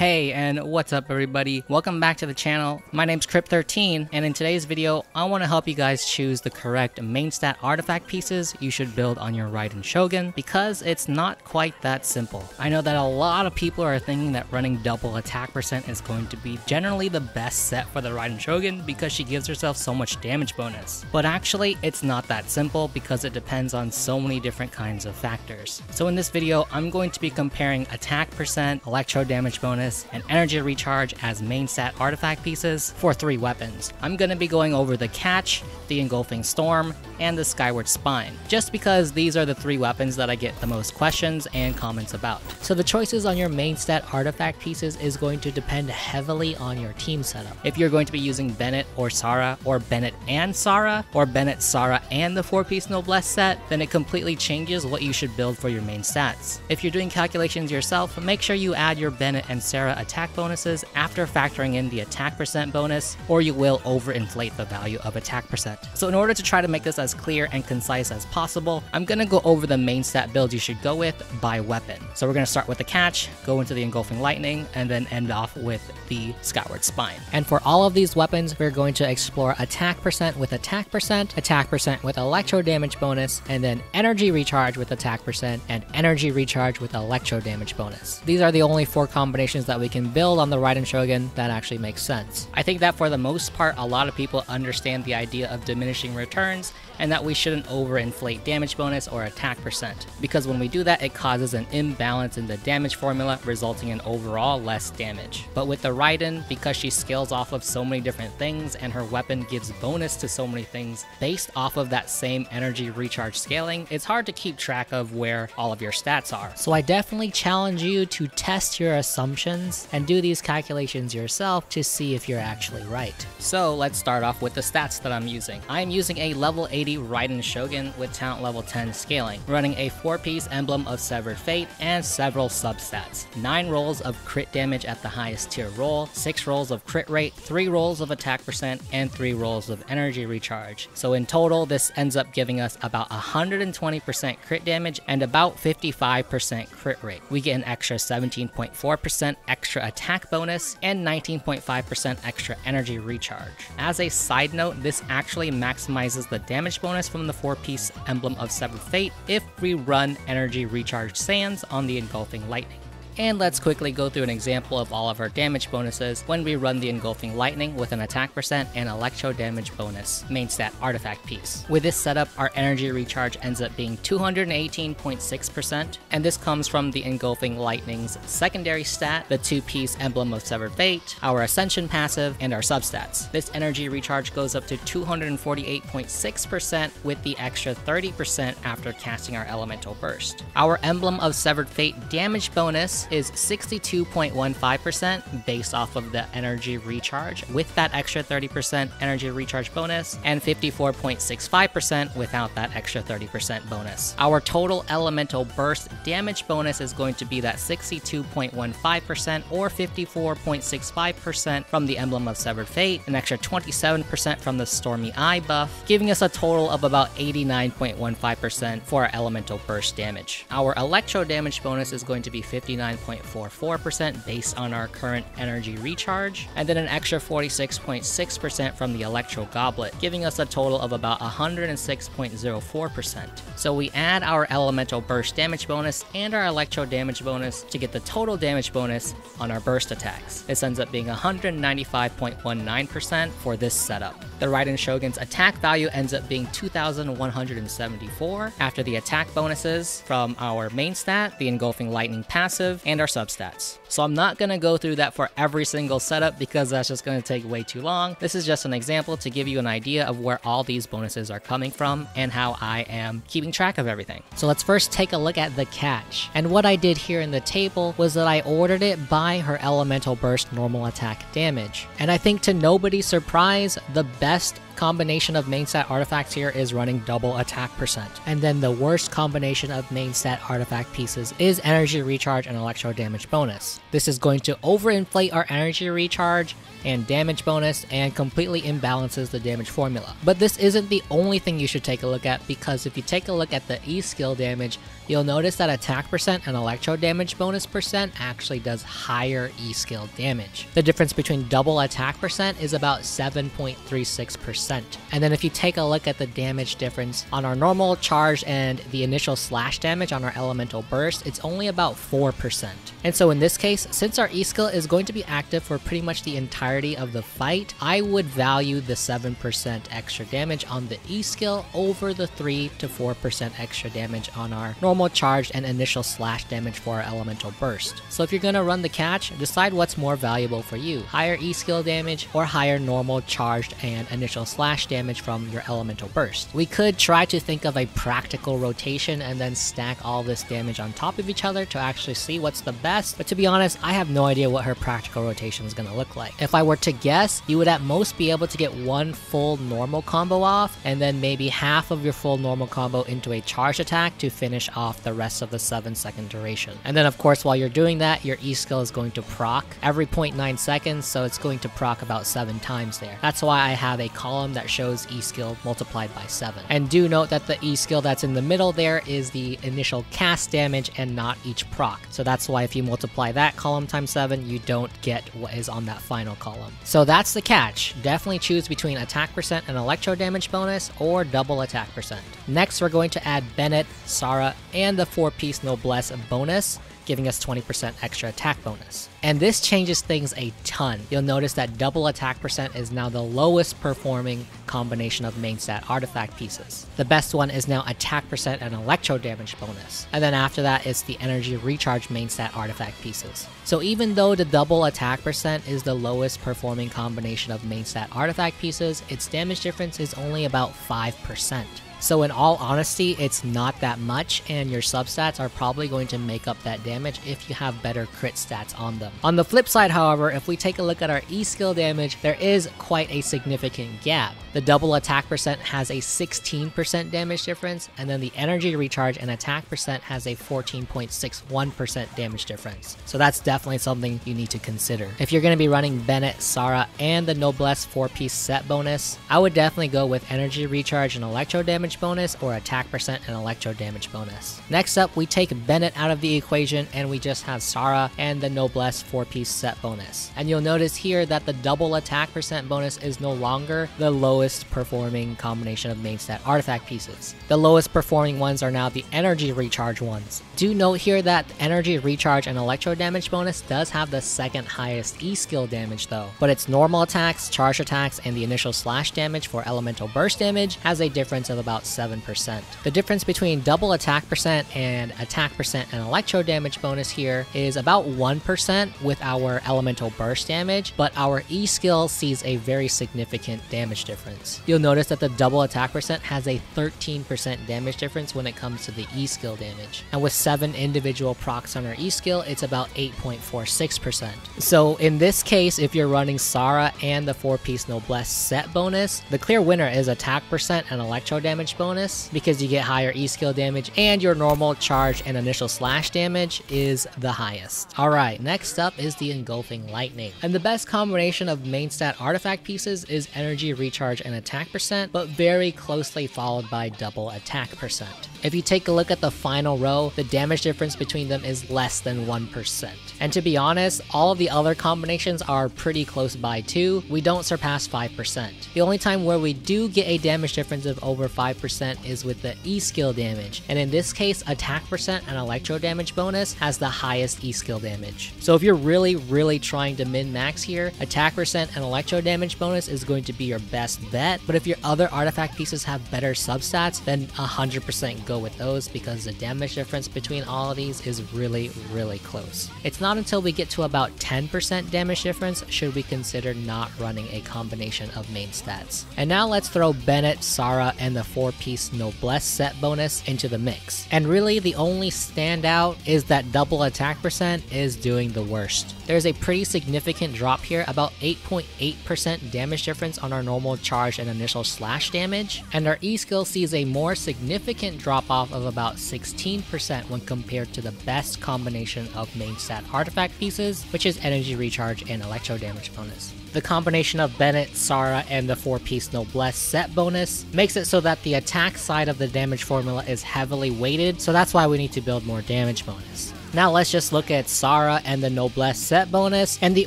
Hey, and what's up everybody? Welcome back to the channel. My name's KripThirteen, and in today's video, I want to help you guys choose the correct main stat artifact pieces you should build on your Raiden Shogun, because it's not quite that simple. I know that a lot of people are thinking that running double attack percent is going to be generally the best set for the Raiden Shogun because she gives herself so much damage bonus. But actually, it's not that simple because it depends on so many different kinds of factors. So in this video, I'm going to be comparing attack percent, electro damage bonus, and energy recharge as main stat artifact pieces for three weapons. I'm going to be going over the Catch, the Engulfing Storm, and the Skyward Spine, just because these are the three weapons that I get the most questions and comments about. So the choices on your main stat artifact pieces is going to depend heavily on your team setup. If you're going to be using Bennett or Sara, or Bennett and Sara, or Bennett, Sara, and the 4-piece Noblesse set, then it completely changes what you should build for your main stats. If you're doing calculations yourself, make sure you add your Bennett and Sara attack bonuses after factoring in the attack percent bonus, or you will overinflate the value of attack percent. So in order to try to make this as clear and concise as possible, I'm gonna go over the main stat build you should go with by weapon. So we're gonna start with the catch, go into the engulfing lightning, and then end off with the skyward spine. And for all of these weapons, we're going to explore attack percent with attack percent, attack percent with electro damage bonus, and then energy recharge with attack percent, and energy recharge with electro damage bonus. These are the only four combinations that we can build on the Raiden Shogun that actually makes sense. I think that for the most part, a lot of people understand the idea of diminishing returns and that we shouldn't overinflate damage bonus or attack percent, because when we do that, it causes an imbalance in the damage formula, resulting in overall less damage. But with the Raiden, because she scales off of so many different things and her weapon gives bonus to so many things based off of that same energy recharge scaling, it's hard to keep track of where all of your stats are. So I definitely challenge you to test your assumptions and do these calculations yourself to see if you're actually right. So let's start off with the stats that I'm using. I'm using a level 80 Raiden Shogun with talent level 10 scaling, running a 4-piece Emblem of Severed Fate and several substats. 9 rolls of crit damage at the highest tier roll, 6 rolls of crit rate, 3 rolls of attack percent, and 3 rolls of energy recharge. So in total, this ends up giving us about 120% crit damage and about 55% crit rate. We get an extra 17.4% extra attack bonus and 19.5% extra energy recharge. As a side note, this actually maximizes the damage bonus from the 4-piece Emblem of Severed Fate if we run Energy Recharged Sands on the Engulfing Lightning. And let's quickly go through an example of all of our damage bonuses when we run the Engulfing Lightning with an attack percent and electro damage bonus, main stat artifact piece. With this setup, our energy recharge ends up being 218.6%, and this comes from the Engulfing Lightning's secondary stat, the two-piece Emblem of Severed Fate, our Ascension passive, and our substats. This energy recharge goes up to 248.6% with the extra 30% after casting our Elemental Burst. Our Emblem of Severed Fate damage bonus is 62.15% based off of the energy recharge with that extra 30% energy recharge bonus and 54.65% without that extra 30% bonus. Our total elemental burst damage bonus is going to be that 62.15% or 54.65% from the Emblem of Severed Fate, an extra 27% from the Stormy Eye buff, giving us a total of about 89.15% for our elemental burst damage. Our electro damage bonus is going to be 59 49.44% based on our current energy recharge, and then an extra 46.6% from the Electro Goblet, giving us a total of about 106.04%. So we add our Elemental Burst damage bonus and our Electro damage bonus to get the total damage bonus on our burst attacks. This ends up being 195.19% for this setup. The Raiden Shogun's attack value ends up being 2,174 after the attack bonuses from our main stat, the Engulfing Lightning passive, and our substats. So I'm not going to go through that for every single setup because that's just going to take way too long. This is just an example to give you an idea of where all these bonuses are coming from and how I am keeping track of everything. So let's first take a look at the catch. And what I did here in the table was that I ordered it by her elemental burst normal attack damage. And I think to nobody's surprise, the best combination of main stat artifacts here is running double attack percent. And then the worst combination of main stat artifact pieces is energy recharge and electro damage bonus. This is going to overinflate our energy recharge and damage bonus and completely imbalances the damage formula. But this isn't the only thing you should take a look at because if you take a look at the E skill damage, you'll notice that attack percent and electro damage bonus percent actually does higher E skill damage. The difference between double attack percent is about 7.36%. And then if you take a look at the damage difference on our normal charge and the initial slash damage on our elemental burst, it's only about 4%. And so in this case, since our E skill is going to be active for pretty much the entirety of the fight, I would value the 7% extra damage on the E skill over the 3 to 4% extra damage on our normal charge and initial slash damage for our elemental burst. So if you're gonna run the catch, decide what's more valuable for you, higher E skill damage or higher normal charged and initial slash damage from your elemental burst. We could try to think of a practical rotation and then stack all this damage on top of each other to actually see what's the best, but to be honest, I have no idea what her practical rotation is gonna look like. If I were to guess, you would at most be able to get one full normal combo off, and then maybe half of your full normal combo into a charge attack to finish off off the rest of the 7 second duration. And then of course while you're doing that, your E skill is going to proc every 0.9 seconds, so it's going to proc about 7 times there. That's why I have a column that shows E skill multiplied by 7. And do note that the E skill that's in the middle there is the initial cast damage and not each proc. So that's why if you multiply that column times 7, you don't get what is on that final column. So that's the catch. Definitely choose between attack percent and electro damage bonus or double attack percent. Next, we're going to add Bennett, Sara, and the 4-piece Noblesse bonus, giving us 20% extra attack bonus. And this changes things a ton. You'll notice that double attack percent is now the lowest performing combination of main stat artifact pieces. The best one is now attack percent and electro damage bonus. And then after that, it's the energy recharge main stat artifact pieces. So even though the double attack percent is the lowest performing combination of main stat artifact pieces, its damage difference is only about 5%. So in all honesty, it's not that much, and your substats are probably going to make up that damage if you have better crit stats on them. On the flip side, however, if we take a look at our E skill damage, there is quite a significant gap. The double attack percent has a 16% damage difference, and then the energy recharge and attack percent has a 14.61% damage difference. So that's definitely something you need to consider. If you're going to be running Bennett, Sara, and the Noblesse 4-piece set bonus, I would definitely go with energy recharge and electro damage damage bonus or attack percent and electro damage bonus. Next up, we take Bennett out of the equation and we just have Sara and the Noblesse 4-piece set bonus. And you'll notice here that the double attack percent bonus is no longer the lowest performing combination of main stat artifact pieces. The lowest performing ones are now the energy recharge ones. Do note here that energy recharge and electro damage bonus does have the second highest E skill damage though, but its normal attacks, charge attacks, and the initial slash damage for elemental burst damage has a difference of about about 7%. The difference between double attack percent and attack percent and electro damage bonus here is about 1% with our elemental burst damage, but our E skill sees a very significant damage difference. You'll notice that the double attack percent has a 13% damage difference when it comes to the E skill damage. And with 7 individual procs on our E skill, it's about 8.46%. So in this case, if you're running Sara and the 4-piece Noblesse set bonus, the clear winner is attack percent and electro damage damage bonus because you get higher E skill damage and your normal charge and initial slash damage is the highest. Alright, next up is the Engulfing Lightning. And the best combination of main stat artifact pieces is energy recharge and attack percent, but very closely followed by double attack percent. If you take a look at the final row, the damage difference between them is less than 1%. And to be honest, all of the other combinations are pretty close by too. We don't surpass 5%. The only time where we do get a damage difference of over 5% is with the E skill damage. And in this case, attack percent and electro damage bonus has the highest E skill damage. So if you're really, really trying to min max here, attack percent and electro damage bonus is going to be your best bet. But if your other artifact pieces have better substats, then 100% go with those because the damage difference between all of these is really, really close. It's not until we get to about 10% damage difference should we consider not running a combination of main stats. And now let's throw Bennett, Sara, and the 4-piece Noblesse set bonus into the mix. And really the only standout is that double attack percent is doing the worst. There's a pretty significant drop here, about 8.8% damage difference on our normal charge and initial slash damage, and our E skill sees a more significant drop drop off of about 16% when compared to the best combination of main stat artifact pieces, which is energy recharge and electro damage bonus. The combination of Bennett, Sara, and the 4-piece Noblesse set bonus makes it so that the attack side of the damage formula is heavily weighted, so that's why we need to build more damage bonus. Now let's just look at Sara and the Noblesse set bonus, and the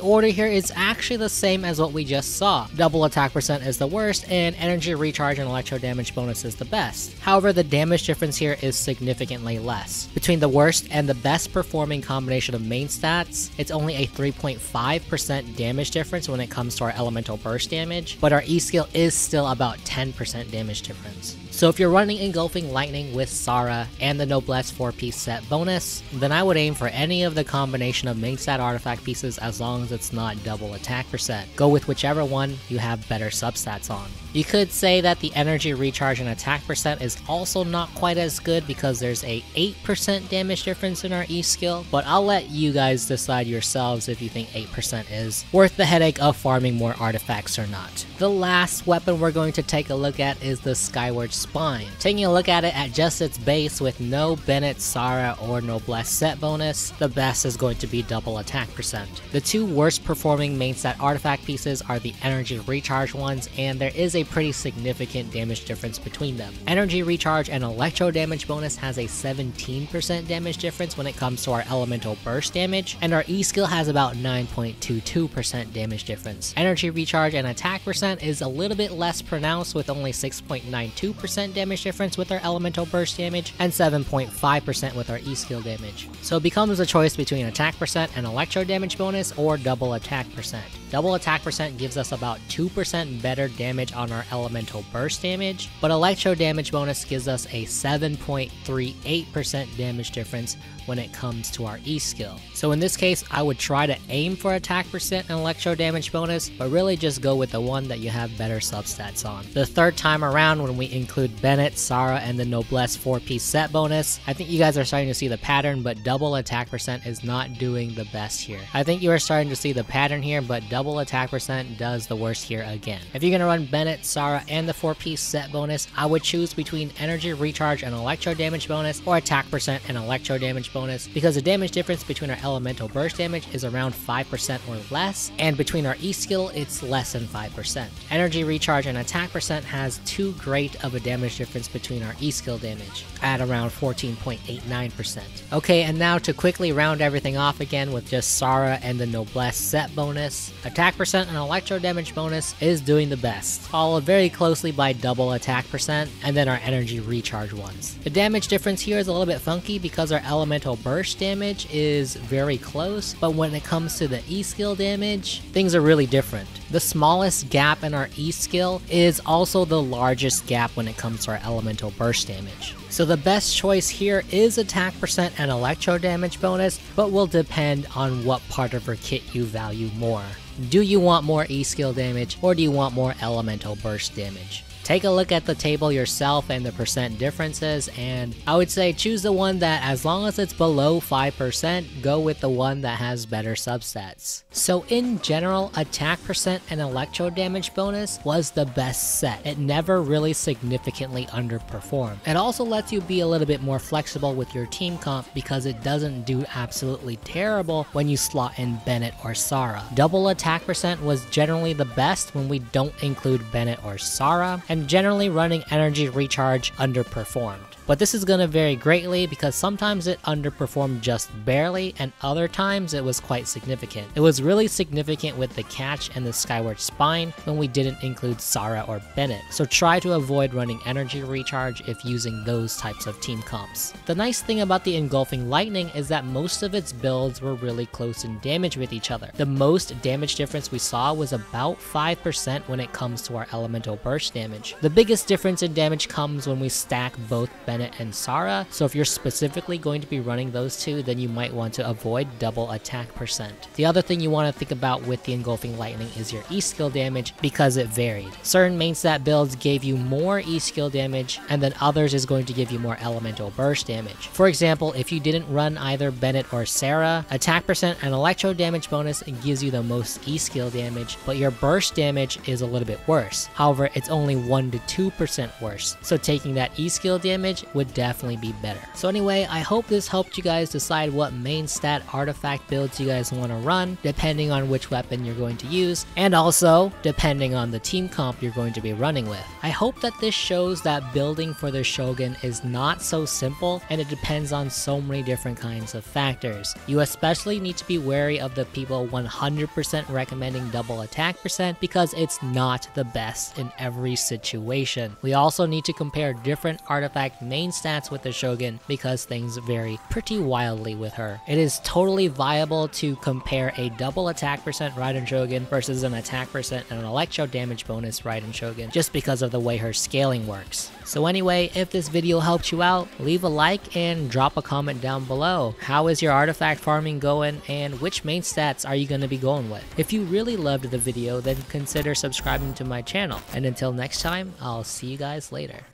order here is actually the same as what we just saw. Double attack percent is the worst, and energy recharge and electro damage bonus is the best. However, the damage difference here is significantly less. Between the worst and the best performing combination of main stats, it's only a 3.5% damage difference when it comes to our elemental burst damage, but our E skill is still about 10% damage difference. So if you're running Engulfing Lightning with Sara and the Noblesse 4-piece set bonus, then I would aim for any of the combination of main stat artifact pieces as long as it's not double attack percent. Go with whichever one you have better substats on. You could say that the energy recharge and attack percent is also not quite as good because there's a 8% damage difference in our E skill, but I'll let you guys decide yourselves if you think 8% is worth the headache of farming more artifacts or not. The last weapon we're going to take a look at is the Skyward Spine. Taking a look at it at just its base with no Bennett, Sara, or Noblesse set bonus, the best is going to be double attack percent. The two worst performing main set artifact pieces are the energy recharge ones, and there is a pretty significant damage difference between them. Energy recharge and electro damage bonus has a 17% damage difference when it comes to our elemental burst damage, and our E skill has about 9.22% damage difference. Energy recharge and attack percent is a little bit less pronounced with only 6.92% damage difference with our elemental burst damage and 7.5% with our E skill damage. So it becomes a choice between attack percent and electro damage bonus or double attack percent. Double attack percent gives us about 2% better damage on our elemental burst damage, but electro damage bonus gives us a 7.38% damage difference when it comes to our E skill. So in this case, I would try to aim for attack percent and electro damage bonus, but really just go with the one that you have better substats on. The third time around when we include Bennett, Sara, and the Noblesse 4-piece set bonus, I think you guys are starting to see the pattern, but double attack percent is not doing the best here. I think you are starting to see the pattern here, but double attack percent does the worst here again. If you're gonna run Bennett, Sara, and the 4-piece set bonus, I would choose between energy recharge and electro damage bonus, or attack percent and electro damage bonus because the damage difference between our elemental burst damage is around 5% or less, and between our E skill, it's less than 5%. Energy recharge and attack percent has too great of a damage difference between our E skill damage, at around 14.89%. Okay, and now to quickly round everything off again with just Sara and the Noblesse set bonus, attack percent and electro damage bonus is doing the best, followed very closely by double attack percent, and then our energy recharge ones. The damage difference here is a little bit funky because our elemental burst damage is very close, but when it comes to the E skill damage, things are really different. The smallest gap in our E skill is also the largest gap when it comes to our elemental burst damage. So the best choice here is attack percent and electro damage bonus, but will depend on what part of her kit you value more. Do you want more E skill damage or do you want more elemental burst damage? Take a look at the table yourself and the percent differences, and I would say choose the one that, as long as it's below 5%, go with the one that has better substats. So, in general, attack percent and electro damage bonus was the best set. It never really significantly underperformed. It also lets you be a little bit more flexible with your team comp because it doesn't do absolutely terrible when you slot in Bennett or Sara. Double attack percent was generally the best when we don't include Bennett or Sara and generally running energy recharge underperformed. But this is going to vary greatly because sometimes it underperformed just barely and other times it was quite significant. It was really significant with the catch and the skyward spine when we didn't include Sara or Bennett, so try to avoid running energy recharge if using those types of team comps. The nice thing about the engulfing lightning is that most of its builds were really close in damage with each other. The most damage difference we saw was about 5% when it comes to our elemental burst damage. The biggest difference in damage comes when we stack both Bennett and Sara, so if you're specifically going to be running those two, then you might want to avoid double attack percent. The other thing you want to think about with the Engulfing Lightning is your E skill damage because it varied. Certain main stat builds gave you more E skill damage, and then others is going to give you more elemental burst damage. For example, if you didn't run either Bennett or Sara, attack percent and electro damage bonus gives you the most E skill damage, but your burst damage is a little bit worse. However, it's only 1 to 2% worse, so taking that E skill damage would definitely be better. So anyway, I hope this helped you guys decide what main stat artifact builds you guys want to run, depending on which weapon you're going to use, and also depending on the team comp you're going to be running with. I hope that this shows that building for the Shogun is not so simple and it depends on so many different kinds of factors. You especially need to be wary of the people 100% recommending double attack percent because it's not the best in every situation. We also need to compare different artifact main stats with the Shogun because things vary pretty wildly with her. It is totally viable to compare a double attack percent Raiden Shogun versus an attack percent and an electro damage bonus Raiden Shogun just because of the way her scaling works. So anyway, if this video helped you out, leave a like and drop a comment down below. How is your artifact farming going and which main stats are you going to be going with? If you really loved the video, then consider subscribing to my channel. And until next time, I'll see you guys later.